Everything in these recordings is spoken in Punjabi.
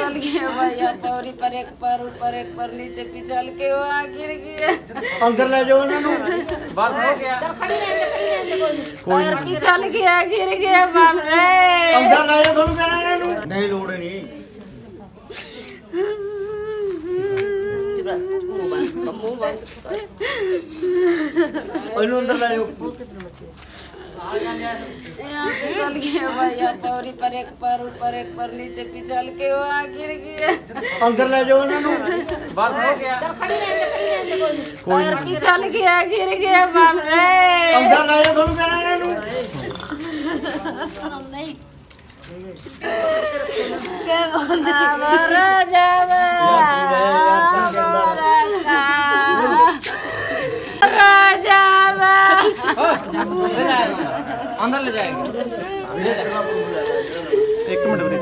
टोरी पर एक पर ऊपर एक पर नीचे पिछल के वो गिर गया अंदर ले जाओ ना बात हो। गया पिछल गया गिर गया बाप रे अंदर ले जाओ ਉਹਨੂੰ ਅੰਦਰ ਲੈ ਜਾਓ यहाँ पे चल गया भैया तौरी पर एक पर ऊपर एक पर नीचे पिछल के वहाँ गिर गया ਅੰਦਰ ਲੈ ਜਾਓ ਉਹਨਾਂ ਨੂੰ और पिछल गया गिर गया बाप रे ਅੰਦਰ ਲੈ ਜਾਓ ਤੁਹਾਨੂੰ ਕਹਿਣਾ ਇਹਨਾਂ ਨੂੰ अंदर ले जाएंगे ਇੱਕ ਮਿੰਟ ਵੀਰੇ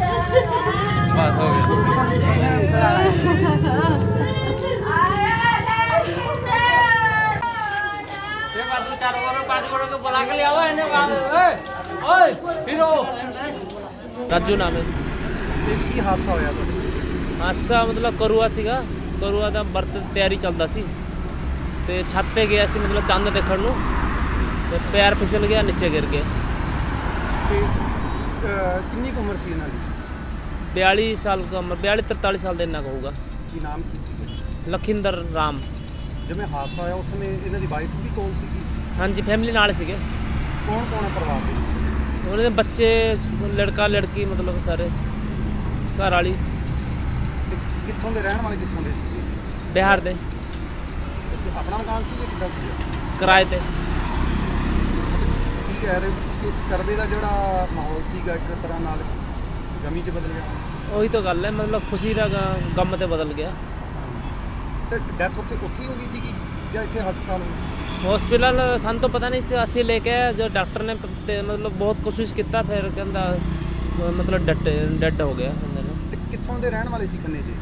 बस हो गया ये बात दो चार और पांच बड़ों को बुला के ले आओ इन्हें बात ओए ओए फिरो ਰਾਜੂ ਨਾਮ ਹੈ ਕੀ ਹਾਦਸਾ ਹੋਇਆ ਤੁਹਾਡੇ ਹਾਸਾ ਮਤਲਬ ਕਰੂਆ ਸੀਗਾ ਕਰੂਆ ਦਾ ਵਰਤ ਤਿਆਰੀ ਚੱਲਦਾ ਸੀ। ਤੇ ਛੱਤ ਤੇ ਗਿਆ ਸੀ ਮਤਲਬ ਚੰਦ ਦੇਖਣ ਨੂੰ। ਤੇ ਪੈਰ ਫਿਸਲ ਗਿਆ ਨੀਚੇ ਗਿਰ ਗਿਆ। ਤੇ ਅਹ, ਕਿੰਨੀ ਕੁ ਉਮਰ ਸੀ ਇਹਨਾਂ ਦੀ? 42 ਸਾਲ ਦਾ ਉਮਰ 42 43 ਸਾਲ ਦਾ ਇੰਨਾ ਕੁ ਹੋਊਗਾ। ਕੀ ਨਾਮ ਕੀ ਸੀ? ਲਖਿੰਦਰ ਰਾਮ। ਜਿਵੇਂ ਹਾਦਸਾ ਹੋਇਆ ਉਸ ਸਮੇਂ ਇਹਨਾਂ ਦੀ ਵਾਈਫ ਵੀ ਕੋਲ ਸੀਗੀ ਹਾਂਜੀ ਫੈਮਿਲੀ ਨਾਲ ਸੀਗੇ। ਕੌਣ ਕੌਣ ਹੈ ਪਰਿਵਾਰ ਦੇ ਵਿੱਚ? ਉਹਨਾਂ ਦੇ ਬੱਚੇ ਲੜਕਾ ਲੜਕੀ ਮਤਲਬ ਸਾਰੇ। ਘਰ ਵਾਲੀ। ਕਿੱਥੋਂ ਦੇ ਰਹਿਣ ਵਾਲੇ ਕਿੱਥੋਂ ਦੇ ਸੀ? ਬਿਹਾਰ ਦੇ। ਆਪਣਾ ਮਕਾਨ ਸੀ ਜਾਂ ਕਿੱਦਾਂ ਸੀ? ਕਿਰਾਏ ਤੇ। ਕੀ ਕਹਿ ਰਹੇ ਕਿ ਕਰਵੇ ਦਾ ਜਿਹੜਾ ਮਾਹੌਲ ਸੀਗਾ ਇੱਕ ਤਰ੍ਹਾਂ ਨਾਲ ਗਮੀ 'ਚ ਬਦਲ ਗਿਆ। ਉਹੀ ਤਾਂ ਗੱਲ ਹੈ ਮਤਲਬ ਖੁਸ਼ੀ ਦਾ ਗਮ ਤੇ ਬਦਲ ਗਿਆ। ਤੇ ਡੈਥ ਉੱਥੇ ਉੱਥੇ ਹੀ ਗਈ ਸੀਗੀ ਜਾਂ ਇੱਥੇ ਹਸਪਤਾਲ ਹਸਪੀਟਲ ਸਾਨੂੰ ਤਾਂ ਪਤਾ ਨਹੀਂ ਸੀ ਅਸੀਂ ਲੈ ਕੇ ਜੋ ਡਾਕਟਰ ਨੇ ਮਤਲਬ ਬਹੁਤ ਕੋਸ਼ਿਸ਼ ਕੀਤਾ ਫਿਰ ਕਹਿੰਦਾ ਮਤਲਬ ਡੈਡ ਹੋ ਗਿਆ। ਕਿੱਥੋਂ ਦੇ ਰਹਿਣ ਵਾਲੇ ਸੀ ਖੰਨੇ 'ਚ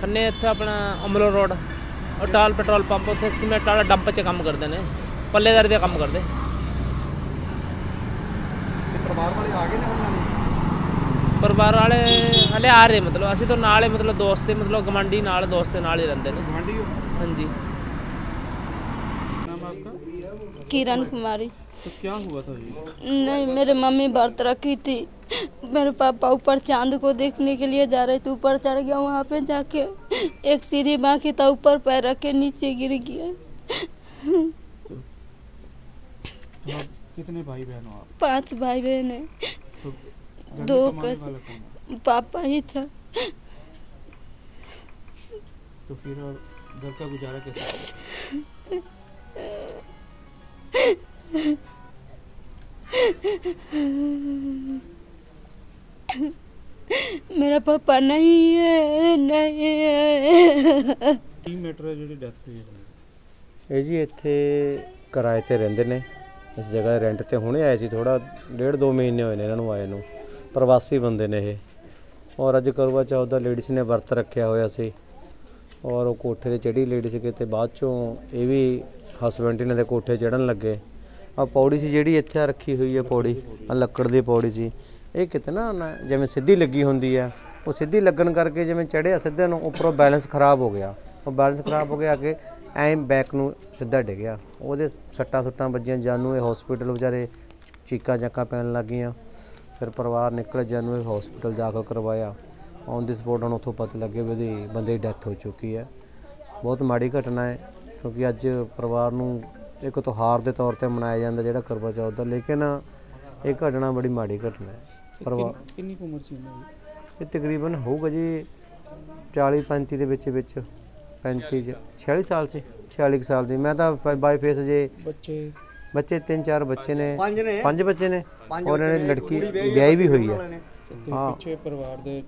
ਖੰਨੇ ਇੱਥੇ ਆਪਣਾ ਅਮਲੋ ਰੋਡ ਅਟਾਲ ਪੈਟਰੋਲ ਪੰਪ ਉੱਥੇ ਸੀਮੈਂਟ ਵਾਲਾ ਡੰਪ 'ਚ ਕੰਮ ਕਰਦੇ ਨੇ ਪੱਲੇਦਾਰ ਦੇ ਕੰਮ ਕਰਦੇ। ਪਰਿਵਾਰ ਵਾਲੇ ਆ ਗਏ ਨੇ ਉਹਨਾਂ ਨੇ ਪਰਿਵਾਰ ਵਾਲੇ ਹਲੇ ਆ ਰਹੇ ਮਤਲਬ ਅਸੀਂ ਤਾਂ ਨਾਲੇ ਮਤਲਬ ਦੋਸਤੇ ਮਤਲਬ ਗਵਾਂਢੀ ਨਾਲ ਦੋਸਤੇ ਨਾਲ ਹੀ ਰਹਿੰਦੇ ਨੇ। ਗਵਾਂਢੀ ਹਾਂਜੀ। ਨਾਮ ਆਪਕਾ? ਕਿਰਨ ਕੁਮਾਰੀ। तो क्या हुआ था जी नहीं मेरे मम्मी व्रत रखी थी। मेरे पापा ऊपर चाँद को देखने के लिए जा रहे थे। ऊपर चढ़ गया वहाँ पे जाके। एक सीढ़ी बाकी था ऊपर पैर रख के नीचे गिर गया। तो कितने भाई बहन हो आप? पाँच भाई बहन है। तो दो कैसे? पापा ही था। तो फिर घर का गुजारा कैसे? ਮੇਰਾ ਪਾਪਾ ਨਹੀਂ ਹੈ ਨਹੀਂ ਹੈ। ਕੀ ਮੈਟਰ ਹੈ ਜਿਹੜੀ ਡੈਥ ਹੋਈ ਹੈ ਇਹ ਜੀ ਇੱਥੇ ਕਿਰਾਏ ਤੇ ਰਹਿੰਦੇ ਨੇ। ਇਸ ਜਗ੍ਹਾ ਰੈਂਟ ਤੇ ਹੁਣੇ ਆਏ ਸੀ ਥੋੜਾ ਡੇਢ ਦੋ ਮਹੀਨੇ ਹੋਏ ਨੇ ਇਹਨਾਂ ਨੂੰ ਆਏ ਨੂੰ। ਪ੍ਰਵਾਸੀ ਬੰਦੇ ਨੇ ਇਹ। ਔਰ ਅੱਜ ਕਰਵਾ ਚੌਥ ਦਾ ਲੇਡੀਜ਼ ਨੇ ਵਰਤ ਰੱਖਿਆ ਹੋਇਆ ਸੀ। ਔਰ ਉਹ ਕੋਠੇ ਤੇ ਚੜੀ ਲੇਡੀਜ਼ ਕਿਤੇ ਬਾਅਦ ਚੋਂ ਇਹ ਵੀ ਹਸਬੰਡ ਇਹਨਾਂ ਦੇ ਕੋਠੇ ਚੜਨ ਲੱਗੇ। ਆ ਪੌੜੀ ਸੀ ਜਿਹੜੀ ਇੱਥੇ ਆ ਰੱਖੀ ਹੋਈ ਹੈ ਪੌੜੀ, ਆ ਲੱਕੜ ਦੀ ਪੌੜੀ ਸੀ। ਇਹ ਕਿਤੇ ਨਾ ਨਾ ਜਿਵੇਂ ਸਿੱਧੀ ਲੱਗੀ ਹੁੰਦੀ ਆ, ਉਹ ਸਿੱਧੀ ਲੱਗਣ ਕਰਕੇ ਜਿਵੇਂ ਚੜਿਆ ਸਿੱਧੇ ਨੂੰ ਉੱਪਰੋਂ ਬੈਲੈਂਸ ਖਰਾਬ ਹੋ ਗਿਆ। ਉਹ ਬੈਲੈਂਸ ਖਰਾਬ ਹੋ ਗਿਆ ਕਿ ਐਂ ਬੈਕ ਨੂੰ ਸਿੱਧਾ ਡਿੱਗਿਆ। ਉਹਦੇ ਸੱਟਾਂ ਸੁੱਟਾਂ ਵੱਜੀਆਂ, ਜਾਨੂੰ ਇਹ ਹਸਪੀਟਲ ਵਿਚਾਰੇ ਚੀਕਾਂ ਚੱਕਾਂ ਪੈਣ ਲੱਗੀਆਂ। ਫਿਰ ਪਰਿਵਾਰ ਨਿਕਲ ਜਾਨੂੰ ਇਹ ਹਸਪੀਟਲ ਦਾਖਲ ਕਰਵਾਇਆ। ਔਨ ਦੀ ਸਪੋਟ ਹੁਣ ਉੱਥੋਂ ਪਤਾ ਲੱਗੇ ਵੀ ਉਹਦੀ, ਬੰਦੇ ਦੀ ਡੈਥ ਹੋ ਚੁੱਕੀ ਹੈ। ਬਹੁਤ ਮਾੜੀ ਘਟਨਾ ਹੈ, ਕਿਉਂਕਿ ਅੱਜ ਪਰਿਵਾਰ ਨੂੰ ਇੱਕ ਤਿਉਹਾਰ ਦੇ ਤੌਰ ਤੇ ਮਨਾਇਆ ਜਾਂਦਾ ਜਿਹੜਾ ਕਰਵਾ ਚੌਥ ਦਾ ਲੇਕਿਨ ਇਹ ਘਟਨਾ ਬੜੀ ਮਾੜੀ ਘਟਨਾ ਹੈ। ਪਰਿਵਾਰ ਕਿੰਨੀ ਕੁ ਉਮਰ ਸੀ ਉਹਨਾਂ ਦੀ? ਇਹ ਤਕਰੀਬਨ ਹੋਊਗਾ ਜੀ 40 35 ਦੇ ਵਿੱਚ ਵਿੱਚ 35 ਚ 46 ਸਾਲ ਸੀ 46 ਕੁ ਸਾਲ ਦੀ। ਮੈਂ ਤਾਂ ਬਾਈ ਫੇਸ ਜੇ ਬੱਚੇ? ਬੱਚੇ ਤਿੰਨ ਚਾਰ ਬੱਚੇ ਨੇ। ਪੰਜ ਨੇ। ਪੰਜ ਬੱਚੇ ਨੇ। ਔਰ ਇਹਨਾਂ ਦੀ ਲੜਕੀ ਵਿਆਹੀ ਵੀ ਹੋਈ ਹਾਂ। ਪਿੱਛੇ ਪਰਿਵਾਰ ਦੇ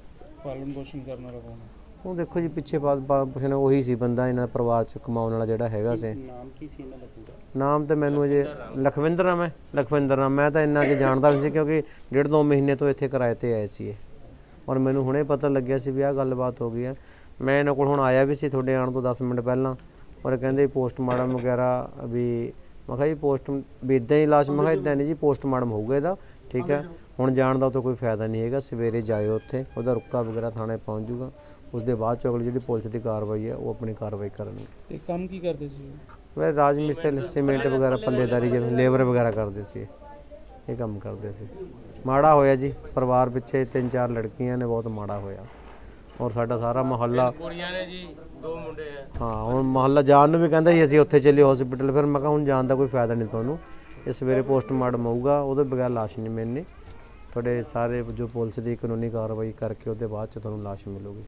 ਪਾਲਣ ਪੋਸ਼ਣ ਕਰਨ ਵਾਲਾ ਕੌਣ ਹੈ ਉਹ ਦੇਖੋ ਜੀ ਪਿੱਛੇ ਬਾਅਦ ਪੁੱਛਣਾ ਉਹੀ ਸੀ ਬੰਦਾ ਇਹਨਾਂ ਦਾ ਪਰਿਵਾਰ ਚ ਕਮਾਉਣ ਵਾਲਾ ਜਿਹੜਾ ਹੈਗਾ ਸੀ। ਨਾਮ ਕੀ ਸੀ ਇਹਨਾਂ ਦਾ ਪੂਰਾ? ਨਾਮ ਤਾਂ ਮੈਨੂੰ ਅਜੇ ਲਖਵਿੰਦਰ ਨਾਮ ਹੈ ਲਖਵਿੰਦਰ ਨਾਮ। ਮੈਂ ਤਾਂ ਇੰਨਾ ਕਿ ਜਾਣਦਾ ਨਹੀਂ ਸੀ ਕਿਉਂਕਿ ਡੇਢ ਦੋ ਮਹੀਨੇ ਤੋਂ ਇੱਥੇ ਕਿਰਾਏ ਤੇ ਆਏ ਸੀ ਔਰ ਮੈਨੂੰ ਹੁਣੇ ਪਤਾ ਲੱਗਿਆ ਸੀ ਵੀ ਆਹ ਗੱਲਬਾਤ ਹੋ ਗਈ ਹੈ। ਮੈਂ ਇਹਨਾਂ ਕੋਲ ਹੁਣ ਆਇਆ ਵੀ ਸੀ ਤੁਹਾਡੇ ਆਉਣ ਤੋਂ 10 ਮਿੰਟ ਪਹਿਲਾਂ। ਔਰ ਕਹਿੰਦੇ ਪੋਸਟਮਾਰਟਮ ਵਗੈਰਾ ਵੀ ਮੈਂ ਕਿਹਾ ਜੀ ਪੋਸਟ ਵੀ ਇਦਾਂ ਹੀ ਲਾਸ਼ ਮੈਂ ਕਿਹਾ ਇਦਾਂ ਨਹੀਂ ਜੀ ਪੋਸਟਮਾਰਟਮ ਹੋਊਗਾ ਇਹਦਾ ਠੀਕ ਹੈ। ਹੁਣ ਜਾਣ ਦਾ ਤਾਂ ਕੋਈ ਫਾਇਦਾ ਨਹੀਂ ਹੈਗਾ ਸਵੇਰੇ ਜਾਇਓ ਉੱਥੇ ਉਹਦਾ ਰੁੱਕਾ ਵਗੈਰਾ ਥਾਣੇ ਪਹੁੰਚ ਜਾਊਗਾ। ਉਸ ਦੇ ਬਾਅਦ ਚੋਂ ਅਗਲੀ ਜਿਹੜੀ ਪੁਲਿਸ ਦੀ ਕਾਰਵਾਈ ਹੈ ਉਹ ਆਪਣੀ ਕਾਰਵਾਈ ਕਰਨਗੇ। ਤੇ ਕੰਮ ਕੀ ਕਰਦੇ ਸੀ ਵੇ ਰਾਜ ਮਿਸਤਰੀ ਸੀਮੈਂਟ ਵਗੈਰਾ ਪੱਲੇਦਾਰੀ ਜਿਵੇਂ ਲੇਬਰ ਵਗੈਰਾ ਕਰਦੇ ਸੀ। ਇਹ ਕੰਮ ਕਰਦੇ ਸੀ। ਮਾੜਾ ਹੋਇਆ ਜੀ ਪਰਿਵਾਰ ਪਿੱਛੇ ਤਿੰਨ ਚਾਰ ਲੜਕੀਆਂ ਨੇ ਬਹੁਤ ਮਾੜਾ ਹੋਇਆ। ਔਰ ਸਾਡਾ ਸਾਰਾ ਮੁਹੱਲਾ ਕੁੜੀਆਂ ਨੇ ਜੀ ਦੋ ਮੁੰਡੇ ਆ। ਹਾਂ ਹੁਣ ਮੁਹੱਲਾ ਜਾਣ ਨੂੰ ਵੀ ਕਹਿੰਦਾ ਸੀ ਅਸੀਂ ਉੱਥੇ ਚੱਲੇ ਹਸਪੀਟਲ ਫਿਰ ਮੈਂ ਕਿਹਾ ਹੁਣ ਜਾਣ ਦਾ ਕੋਈ ਫਾਇਦਾ ਨਹੀਂ ਤੁਹਾਨੂੰ। ਇਹ ਸਵੇਰੇ ਪੋਸਟਮਾਰਟਮ ਹੋਊਗਾ ਉਹਦੇ ਬਗੈਰ ਲਾਸ਼ ਨਹੀਂ ਮਿਲਣੀ। ਤੁਹਾਡੇ ਸਾਰੇ ਜੋ ਪੁਲਿਸ ਦੀ ਕਾਨੂੰਨੀ ਕਾਰਵਾਈ ਕਰਕੇ ਉਹਦੇ ਬਾਅਦ ਚ ਤੁਹਾਨੂੰ ਲਾਸ਼ ਮਿਲੂਗੀ।